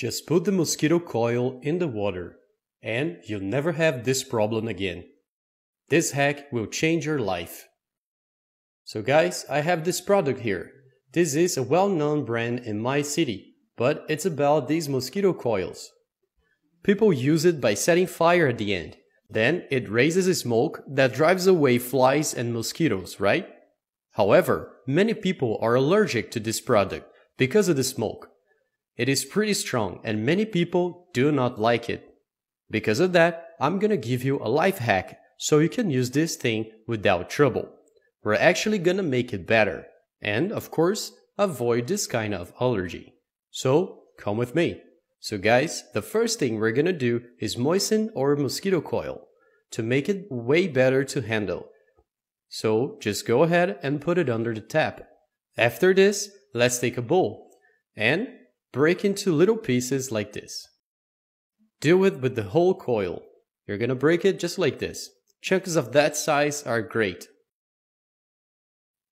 Just put the mosquito coil in the water and you'll never have this problem again. This hack will change your life. So guys, I have this product here. This is a well-known brand in my city, but it's about these mosquito coils. People use it by setting fire at the end. Then it raises smoke that drives away flies and mosquitoes, right? However, many people are allergic to this product because of the smoke. It is pretty strong and many people do not like it. Because of that, I'm gonna give you a life hack so you can use this thing without trouble. We're actually gonna make it better and, of course, avoid this kind of allergy. So, come with me. So guys, the first thing we're gonna do is moisten our mosquito coil to make it way better to handle. So just go ahead and put it under the tap. After this, let's take a bowl and break into little pieces like this. Do it with the whole coil. You're gonna break it just like this. Chunks of that size are great.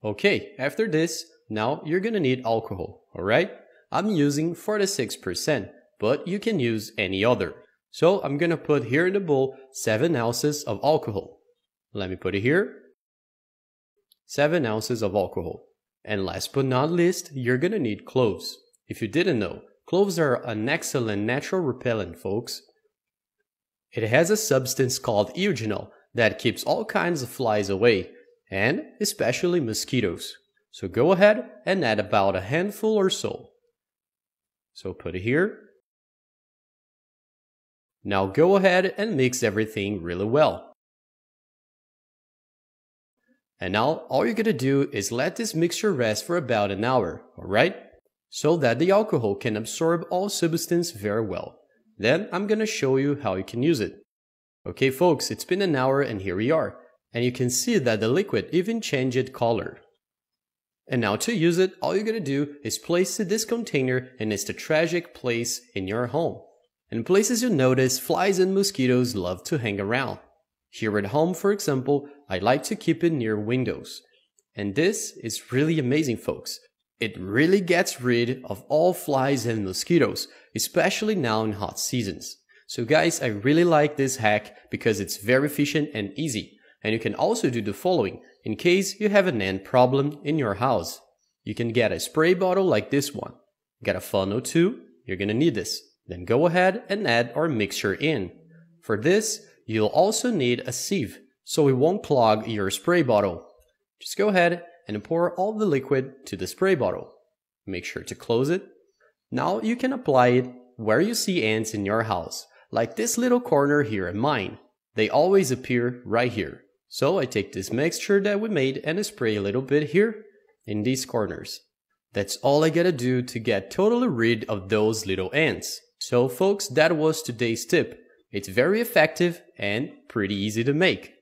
Okay, after this, now you're gonna need alcohol, alright? I'm using 46% but you can use any other. So I'm gonna put here in the bowl 7 ounces of alcohol. Let me put it here. 7 ounces of alcohol. And last but not least, you're gonna need cloves. If you didn't know, cloves are an excellent natural repellent, folks. It has a substance called eugenol that keeps all kinds of flies away, and especially mosquitoes. So go ahead and add about a handful or so. So put it here now go ahead and mix everything really well. And now all you're gonna do is let this mixture rest for about an hour, alright? So that the alcohol can absorb all substance very well. Then I'm gonna show you how you can use it. Okay folks, it's been an hour and here we are. And you can see that the liquid even changed color. And now to use it, all you're gonna do is place this container in its strategic place in your home. In places you notice, flies and mosquitoes love to hang around. Here at home, for example, I like to keep it near windows. And this is really amazing, folks. It really gets rid of all flies and mosquitoes, especially now in hot seasons. So guys, I really like this hack because it's very efficient and easy. And you can also do the following in case you have an ant problem in your house. You can get a spray bottle like this one. Get a funnel too, you're gonna need this. Then go ahead and add our mixture in. For this, you'll also need a sieve, so it won't clog your spray bottle. Just go ahead and pour all the liquid to the spray bottle. Make sure to close it. Now you can apply it where you see ants in your house, like this little corner here in mine. They always appear right here. So I take this mixture that we made and I spray a little bit here in these corners. That's all I gotta do to get totally rid of those little ants. So folks, that was today's tip. It's very effective and pretty easy to make.